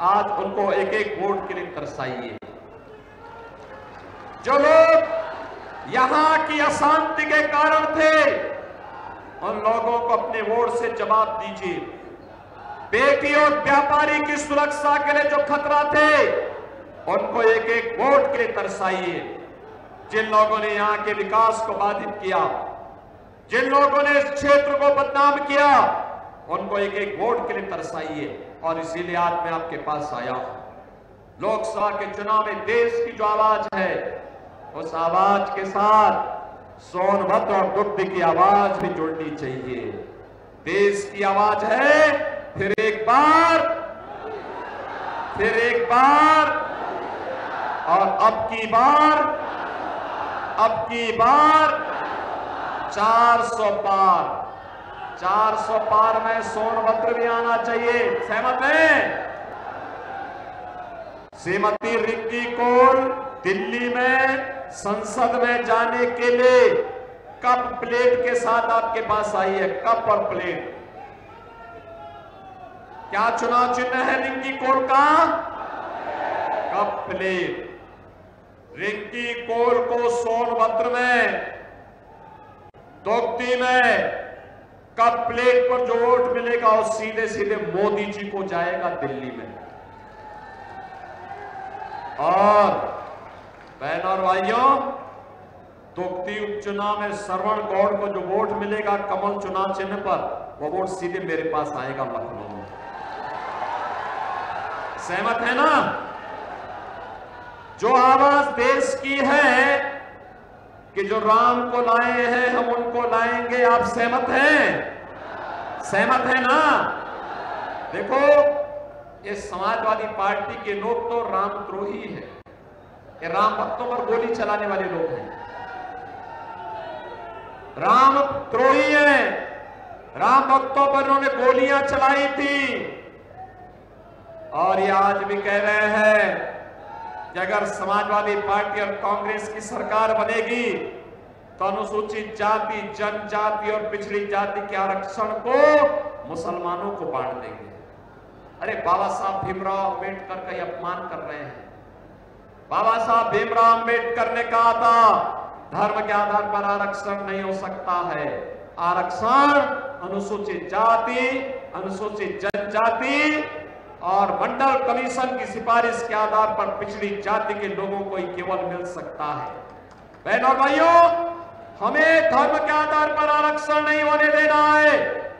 आज उनको एक एक वोट के लिए तरसाइए। जो लोग यहाँ की अशांति के कारण थे, उन लोगों को अपने वोट से जवाब दीजिए। बेटी और व्यापारी की सुरक्षा के लिए जो खतरा थे, उनको एक एक वोट के लिए तरसाइए। जिन लोगों ने यहाँ के विकास को बाधित किया, जिन लोगों ने इस क्षेत्र को बदनाम किया उनको एक एक वोट के लिए तरसाइए। और इसीलिए आज मैं आपके पास आया हूँ। लोकसभा के चुनाव में देश की जो आवाज़ है, उस आवाज़ के साथ सोनभद्र और दुग्ध की आवाज़ भी जुड़नी चाहिए। देश की आवाज़ है, फिर एक बार, फिर एक बार, और अब की बार, अब की बार 400 पार। 400 पार में सोनभद्र भी आना चाहिए। सहमत है? श्रीमती रिक्की कोल दिल्ली में, संसद में जाने के लिए कप प्लेट के साथ आपके पास आई है, कप और प्लेट। क्या चुनाव चिन्ह है रिंकी कोल का? Cup plate. रिंकी कोल को सोनभद्र में, दोगती में कप प्लेट पर जो वोट मिलेगा वो सीधे सीधे मोदी जी को जाएगा दिल्ली में। और बहन और भाइयों तोक्ती उपचुनाव में श्रवण गौड़ को जो वोट मिलेगा कमल चुनाव चिन्ह पर, वो वोट सीधे मेरे पास आएगा लखनऊ में। सहमत है ना? जो आवाज़ देश की है कि जो राम को लाए हैं, हम उनको लाएँगे। आप सहमत हैं? सहमत है ना? देखो, ये समाजवादी पार्टी के लोग तो रामद्रोही है। ये राम भक्तों पर गोली चलाने वाले लोग हैं। राम द्रोही है। राम भक्तों पर उन्होंने गोलियाँ चलाई थी। और ये आज भी कह रहे हैं कि अगर समाजवादी पार्टी और कांग्रेस की सरकार बनेगी तो अनुसूचित जाति, जनजाति और पिछड़ी जाति के आरक्षण को मुसलमानों को बांट देंगे। अरे बाबा साहब भीमराव अंबेडकर का अपमान कर रहे हैं। बाबा साहब भीमराव अंबेडकर ने कहा था, धर्म के आधार पर आरक्षण नहीं हो सकता है। आरक्षण अनुसूचित जाति, अनुसूचित जनजाति और मंडल कमीशन की सिफारिश के आधार पर पिछड़ी जाति के लोगों को ही केवल मिल सकता है। बहनों, भाइयों, हमें धर्म के आधार पर आरक्षण नहीं होने देना है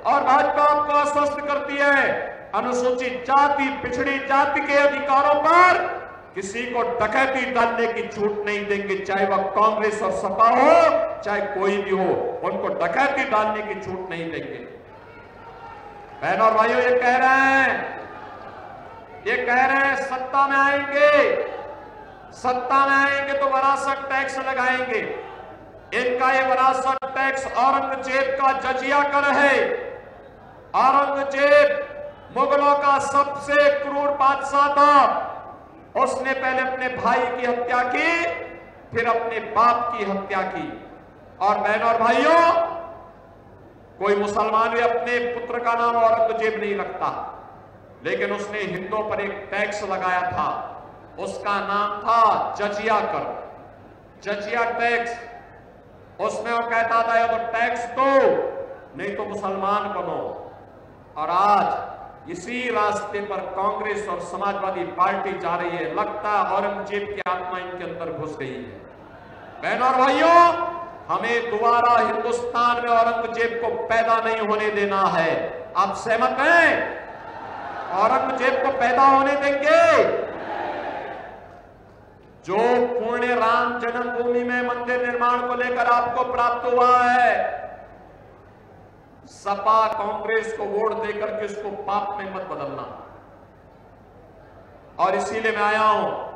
और भाजपा आपको आश्वस्त करती है, अनुसूचित जाति, पिछड़ी जाति के अधिकारों पर किसी को डकैती डालने की छूट नहीं देंगे, चाहे वह कांग्रेस और सपा हो, चाहे कोई भी हो, उनको डकैती डालने की छूट नहीं देंगे। बहन और भाइयों, ये कह रहे हैं ये कह रहे हैं, सत्ता में आएँगे। सत्ता में आएँगे तो वरासत टैक्स लगाएँगे। इनका ये वरासत टैक्स औरंगज़ेब का जजिया कर है। औरंगज़ेब मुगलों का सबसे क्रूर बादशाह था। उसने पहले अपने भाई की हत्या की, फिर अपने बाप की हत्या की। और बहन और भाइयों, कोई मुसलमान भी अपने पुत्र का नाम औरंगज़ेब नहीं रखता। लेकिन उसने हिंदुओं पर एक टैक्स लगाया था। उसका नाम था जजिया कर। जजिया टैक्स। उसमें वो कहता था, या तो टैक्स दो, नहीं तो मुसलमान बनो। और आज इसी रास्ते पर कांग्रेस और समाजवादी पार्टी जा रही है। लगता है औरंगज़ेब की आत्मा इनके अंदर घुस गई है। बहनों और भाइयों, हमें दोबारा हिंदुस्तान में औरंगज़ेब को पैदा नहीं होने देना है। आप सहमत हैं? औरंगज़ेब को पैदा होने देंगे। जो पुण्य राम जन्मभूमि में मंदिर निर्माण को लेकर आपको प्राप्त हुआ है, सपा कांग्रेस को वोट देकर के उसको पाप में मत बदलना। और इसीलिए मैं आया हूँ।